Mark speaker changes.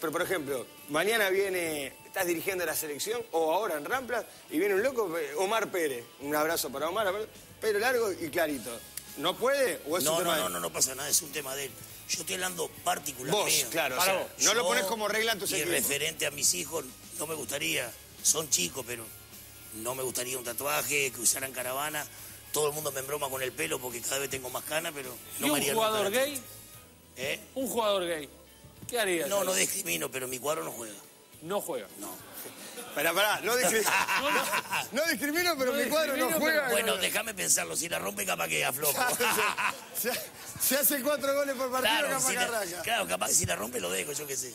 Speaker 1: Pero, por ejemplo, mañana viene, estás dirigiendo la selección, o ahora en Rampla, y viene un loco, eh, Omar Pérez. Un abrazo para Omar, pelo largo y clarito. ¿No puede o es
Speaker 2: No,
Speaker 1: un tema
Speaker 2: no,
Speaker 1: de
Speaker 2: no,
Speaker 1: él?
Speaker 2: no, no pasa nada, es un tema de él. Yo estoy hablando particular
Speaker 1: Vos,
Speaker 2: mío.
Speaker 1: claro, o
Speaker 3: Para
Speaker 1: sea,
Speaker 3: vos.
Speaker 1: no lo pones como regla en tus
Speaker 2: Y referente a mis hijos, no me gustaría, son chicos, pero no me gustaría un tatuaje, que usaran caravana. Todo el mundo me embroma con el pelo porque cada vez tengo más canas, pero no
Speaker 3: ¿Y
Speaker 2: me
Speaker 3: un
Speaker 2: haría
Speaker 3: jugador
Speaker 2: nunca.
Speaker 3: gay?
Speaker 2: ¿Eh?
Speaker 3: Un jugador gay. ¿Qué harías?
Speaker 2: No, no discrimino, pero mi cuadro no juega.
Speaker 3: No juega.
Speaker 2: No.
Speaker 1: Pará, pará, no, discrimino, no discrimino, pero
Speaker 3: No
Speaker 1: mi cuadro no juega.
Speaker 2: Bueno, déjame pensarlo, si la rompe capaz que aflojo.
Speaker 1: se, se hace cuatro goles por partido,
Speaker 2: claro,
Speaker 1: capaz
Speaker 2: si
Speaker 1: que
Speaker 2: la-
Speaker 1: arranca.
Speaker 2: claro, capaz que si la rompe lo dejo, yo qué sé.